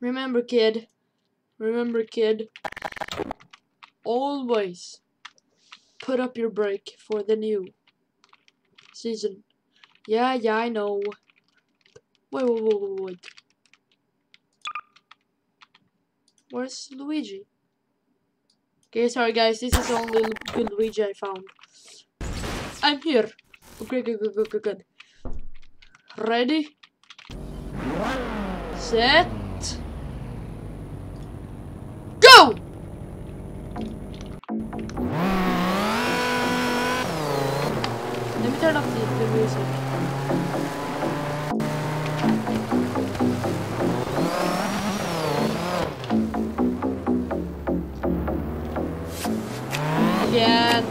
Remember, kid. Remember, kid. Always put up your break for the new season. Yeah, yeah, I know. Wait, wait, wait, wait. Where's Luigi? Okay, sorry guys, this is the only good Luigi I found. I'm here. Okay, good, good, good, good, good. Ready? Set. Again.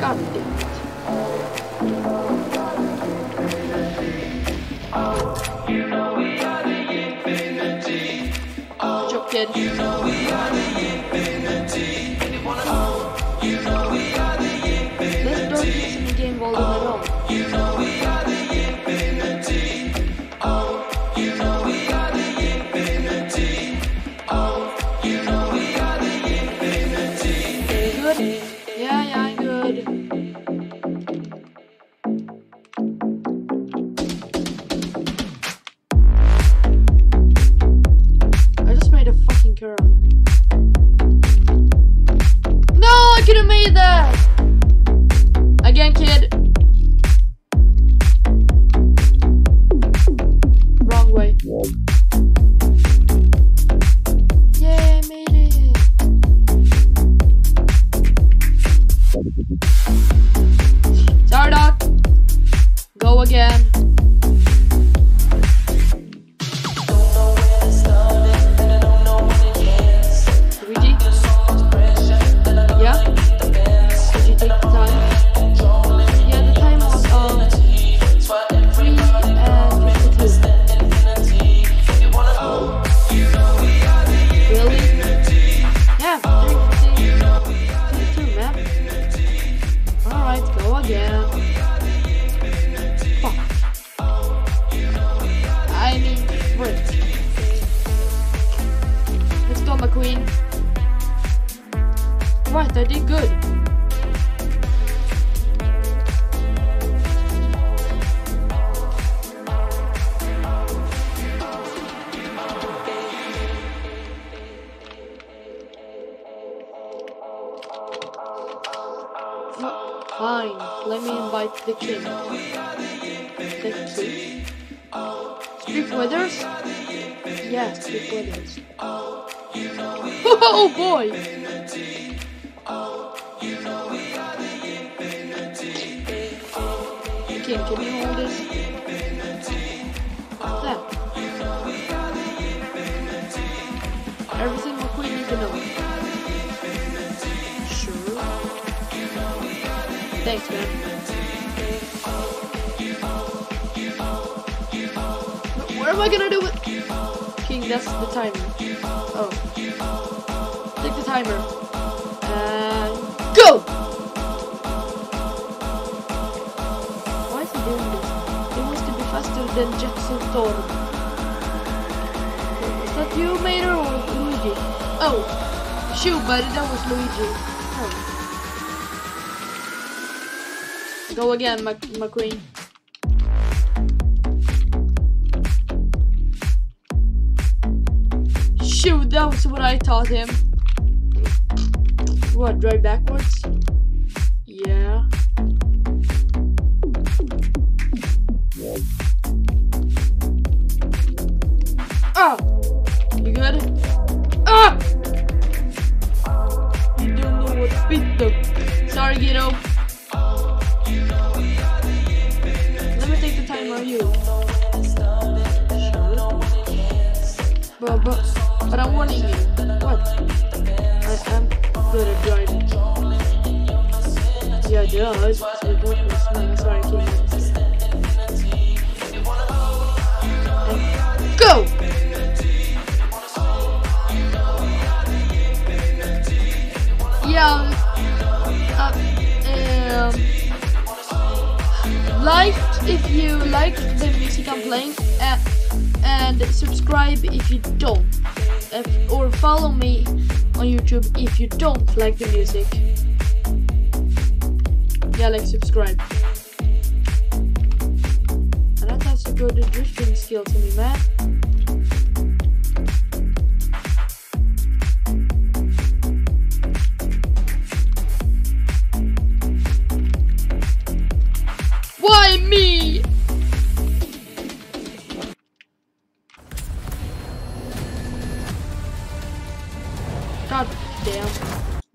God damn it. Good job, kid. Good. Yeah, yeah, I'm good. Invite the king. The king? Strip Weathers? Yeah, Strip Weathers. Oh boy! King, can you hold this? There. Everything McQueen need to know. Sure. Thanks, man. Am I gonna do with King? That's the timer. Oh, take the timer and go. Why is he doing this? He wants to be faster than Jackson Storm. Is that you, Mater, or Luigi? Oh, shoot, buddy, that was Luigi. Oh. Go again, Mc McQueen. Shoot, that was what I taught him. What, drive backwards? Yeah. I'm warning you. What? I, I'm good at driving. Yeah, duh. It's, it was no, sorry, King. And go! Yeah. Uh, um, like if you like the music I'm playing, uh, and subscribe if you don't. If, or follow me on YouTube if you don't like the music. Yeah like subscribe. And that has to go drifting skill to me man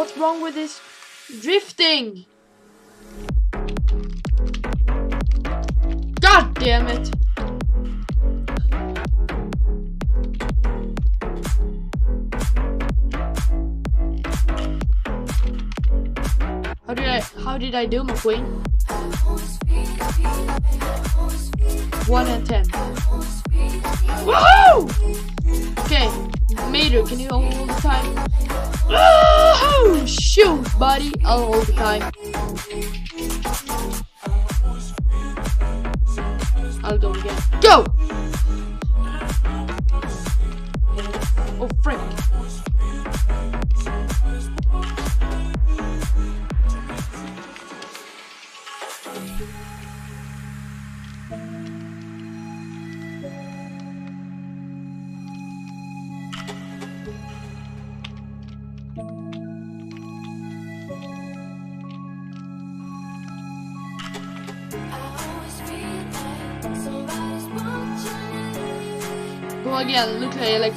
What's wrong with this drifting? God damn it! How did I how did I do McQueen? One and ten. Woohoo! Okay, Mater, can you hold the time? Ah! Woohoo! Shoot, buddy! Oh, I'll hold the time. I'll go again. Go! Oh, frick. Again, look like like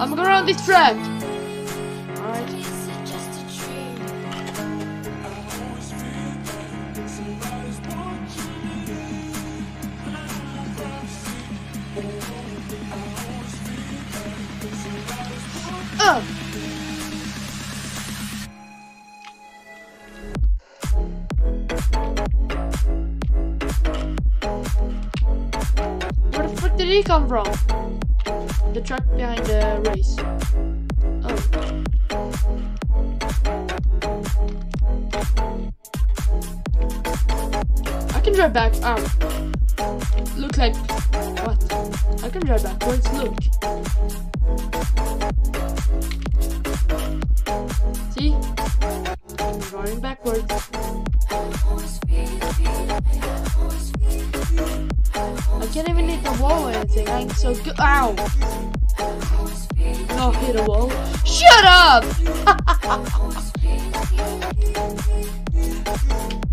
I'm going around this track. He come from? The truck behind the race. Oh. I can drive back. Um, look like what? I can drive backwards. Look. Backwards. I can't even hit the wall or anything. I'm so good. Ow! No, hit a wall. Shut up!